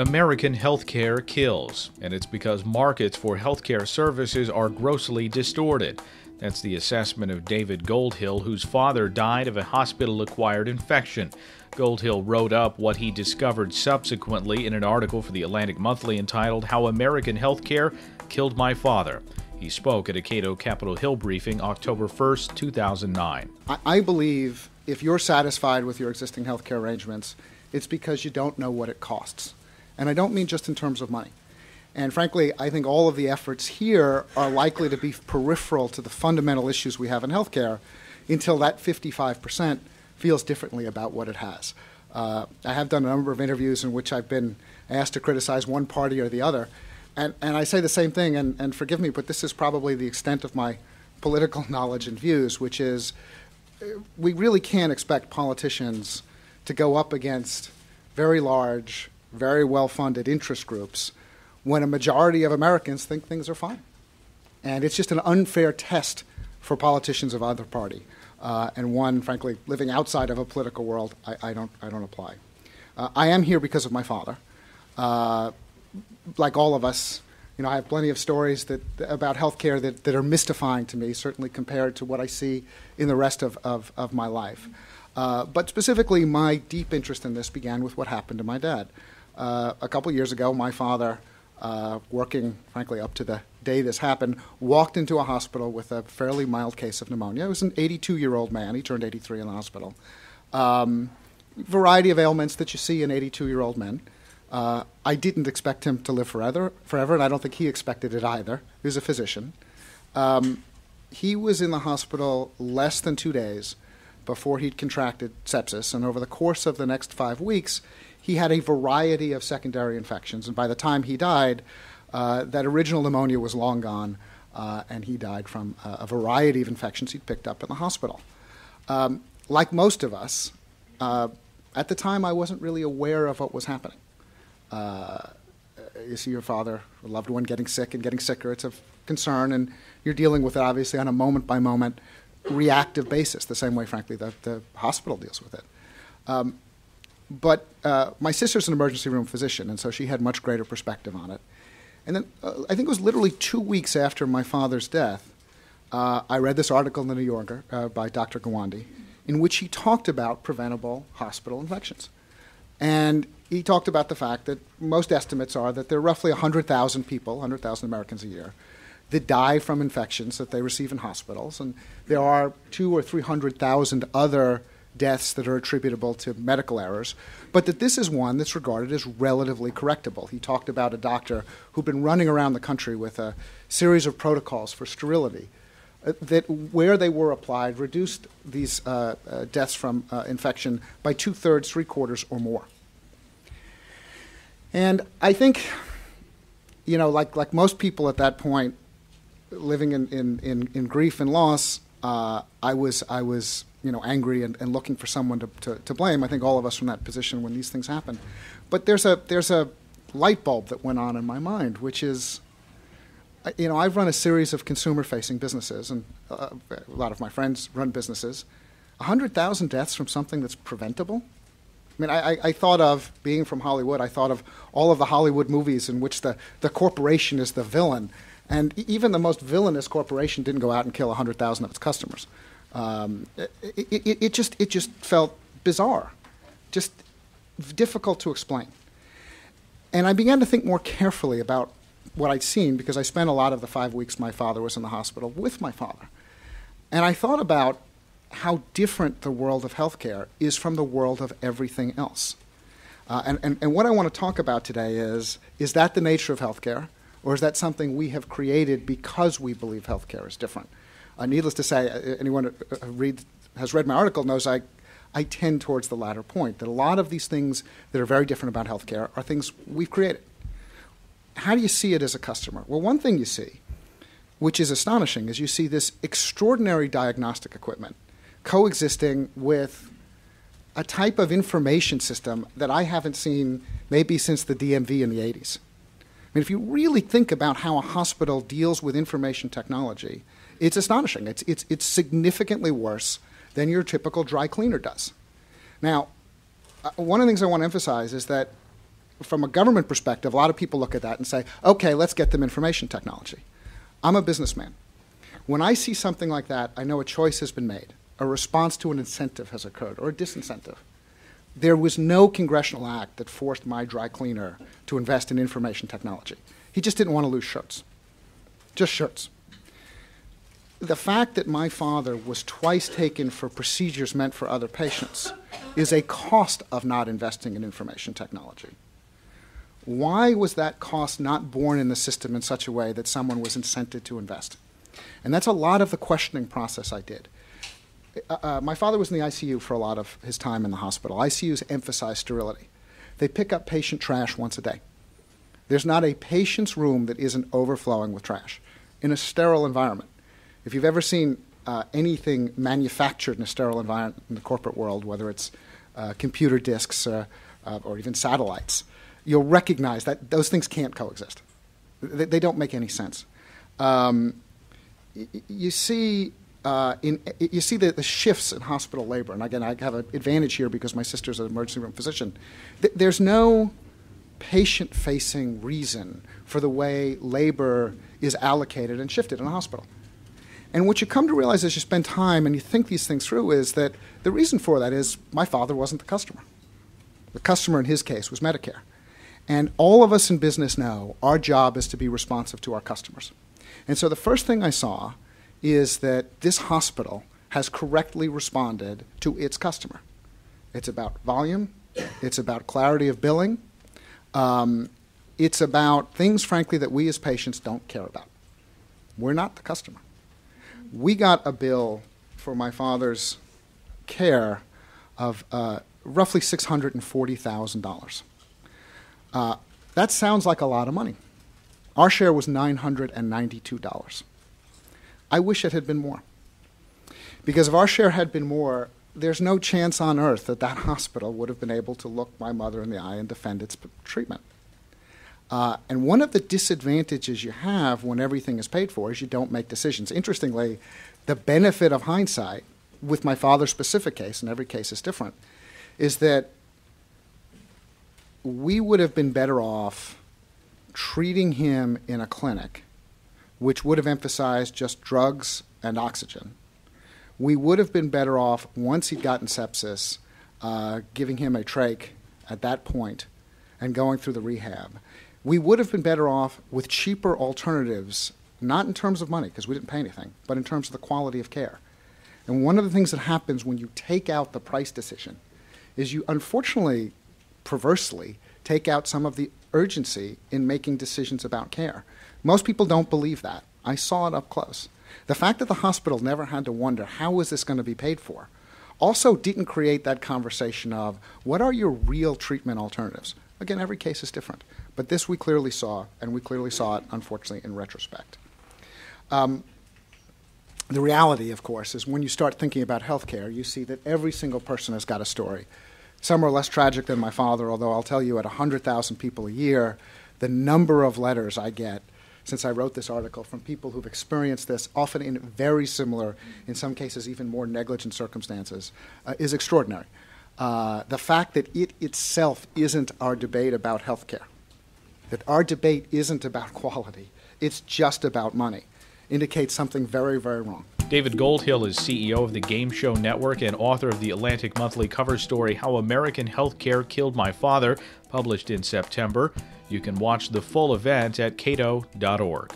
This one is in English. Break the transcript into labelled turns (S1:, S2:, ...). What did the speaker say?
S1: American healthcare kills, and it's because markets for healthcare services are grossly distorted. That's the assessment of David Goldhill, whose father died of a hospital acquired infection. Goldhill wrote up what he discovered subsequently in an article for the Atlantic Monthly entitled How American Healthcare Killed My Father. He spoke at a Cato Capitol Hill briefing October 1st, 2009.
S2: I believe if you're satisfied with your existing healthcare arrangements, it's because you don't know what it costs. And I don't mean just in terms of money. And frankly, I think all of the efforts here are likely to be peripheral to the fundamental issues we have in healthcare until that 55% feels differently about what it has. Uh, I have done a number of interviews in which I've been asked to criticize one party or the other. And, and I say the same thing, and, and forgive me, but this is probably the extent of my political knowledge and views, which is we really can't expect politicians to go up against very large very well funded interest groups when a majority of Americans think things are fine. And it's just an unfair test for politicians of either party. Uh, and one, frankly, living outside of a political world, I, I don't, I don't apply. Uh, I am here because of my father. Uh, like all of us, you know, I have plenty of stories that, about healthcare that, that are mystifying to me, certainly compared to what I see in the rest of, of, of my life. Uh, but specifically, my deep interest in this began with what happened to my dad. Uh, a couple years ago, my father, uh, working frankly up to the day this happened, walked into a hospital with a fairly mild case of pneumonia. He was an 82 year old man. He turned 83 in the hospital. Um, variety of ailments that you see in 82 year old men. Uh, I didn't expect him to live forever, forever, and I don't think he expected it either. He was a physician. Um, he was in the hospital less than two days before he'd contracted sepsis, and over the course of the next five weeks, he had a variety of secondary infections, and by the time he died, uh, that original pneumonia was long gone, uh, and he died from uh, a variety of infections he'd picked up in the hospital. Um, like most of us, uh, at the time I wasn't really aware of what was happening. Uh, you see your father, a loved one, getting sick and getting sicker. It's a concern, and you're dealing with it obviously on a moment by moment, reactive basis, the same way, frankly, that the hospital deals with it. Um, but uh, my sister's an emergency room physician, and so she had much greater perspective on it. And then uh, I think it was literally two weeks after my father's death, uh, I read this article in the New Yorker uh, by Dr. Gawande, in which he talked about preventable hospital infections. And he talked about the fact that most estimates are that there are roughly 100,000 people, 100,000 Americans a year, that die from infections that they receive in hospitals. And there are two or 300,000 other deaths that are attributable to medical errors, but that this is one that's regarded as relatively correctable. He talked about a doctor who'd been running around the country with a series of protocols for sterility that, where they were applied, reduced these uh, uh, deaths from uh, infection by two thirds, three quarters, or more. And I think, you know, like, like most people at that point, living in, in, in, in grief and loss, uh, I was I was you know angry and, and looking for someone to, to, to, blame. I think all of us from that position when these things happen. But there's a there's a light bulb that went on in my mind, which is, you know, I've run a series of consumer-facing businesses, and uh, a lot of my friends run businesses. hundred thousand deaths from something that's preventable. I mean, I, I, thought of being from Hollywood. I thought of all of the Hollywood movies in which the, the corporation is the villain, and even the most villainous corporation didn't go out and kill 100,000 of its customers. Um, it, it, it, just, it just felt bizarre, just difficult to explain. And I began to think more carefully about what I'd seen because I spent a lot of the five weeks my father was in the hospital with my father. And I thought about how different the world of healthcare is from the world of everything else. Uh, and, and, and what I want to talk about today is is that the nature of healthcare? Or is that something we have created because we believe healthcare is different? Uh, needless to say, uh, anyone who uh, read, has read my article knows I, I tend towards the latter point, that a lot of these things that are very different about healthcare are things we've created. How do you see it as a customer? Well, one thing you see, which is astonishing, is you see this extraordinary diagnostic equipment coexisting with a type of information system that I haven't seen maybe since the DMV in the 80s. I mean, if you really think about how a hospital deals with information technology, it's astonishing. It's, it's, it's significantly worse than your typical dry cleaner does. Now, uh, one of the things I want to emphasize is that from a government perspective, a lot of people look at that and say, okay, let's get them information technology. I'm a businessman. When I see something like that, I know a choice has been made, a response to an incentive has occurred, or a disincentive. There was no congressional act that forced my dry cleaner to invest in information technology. He just didn't want to lose shirts. Just shirts. The fact that my father was twice taken for procedures meant for other patients is a cost of not investing in information technology. Why was that cost not borne in the system in such a way that someone was incented to invest? And that's a lot of the questioning process I did. Uh, uh, my father was in the ICU for a lot of his time in the hospital. ICUs emphasize sterility. They pick up patient trash once a day. There's not a patient's room that isn't overflowing with trash in a sterile environment. If you've ever seen uh, anything manufactured in a sterile environment in the corporate world, whether it's uh, computer disks uh, or even satellites, you'll recognize that those things can't coexist. They, they don't make any sense. Um, you see uh, in, you see the, the, shifts in hospital labor. And again, I have an advantage here because my sister's an emergency room physician. Th- there's no patient facing reason for the way labor is allocated and shifted in a hospital. And what you come to realize as you spend time and you think these things through is that the reason for that is my father wasn't the customer. The customer in his case was Medicare. And all of us in business know our job is to be responsive to our customers. And so the first thing I saw is that this hospital has correctly responded to its customer. It's about volume, it's about clarity of billing, um, it's about things, frankly, that we as patients don't care about. We're not the customer. We got a bill for my father's care of uh, roughly $640,000. Uh, that sounds like a lot of money. Our share was $992. I wish it had been more. Because if our share had been more, there's no chance on earth that that hospital would have been able to look my mother in the eye and defend its treatment. Uh, and one of the disadvantages you have when everything is paid for is you don't make decisions. Interestingly, the benefit of hindsight, with my father's specific case, and every case is different, is that we would have been better off treating him in a clinic, which would have emphasized just drugs and oxygen. We would have been better off once he'd gotten sepsis, uh, giving him a trach at that point and going through the rehab. We would have been better off with cheaper alternatives, not in terms of money, because we didn't pay anything, but in terms of the quality of care. And one of the things that happens when you take out the price decision is you unfortunately perversely take out some of the urgency in making decisions about care. Most people don't believe that. I saw it up close. The fact that the hospital never had to wonder how is this going to be paid for also didn't create that conversation of what are your real treatment alternatives. Again, every case is different, but this we clearly saw, and we clearly saw it, unfortunately, in retrospect. Um, the reality, of course, is when you start thinking about healthcare, you see that every single person has got a story. Some are less tragic than my father, although I'll tell you, at 100,000 people a year, the number of letters I get since I wrote this article from people who've experienced this, often in very similar, in some cases even more negligent circumstances, uh, is extraordinary. Uh, the fact that it itself isn't our debate about health care, that our debate isn't about quality, it's just about money, indicates something very, very wrong.
S1: David Goldhill is CEO of the Game Show Network and author of the Atlantic Monthly cover story How American Healthcare Killed My Father, published in September. You can watch the full event at cato.org.